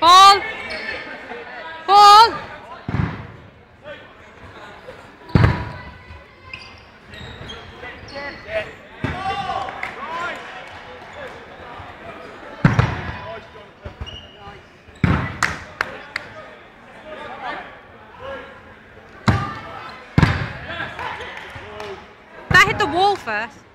Ball. Ball. That hit the wall first.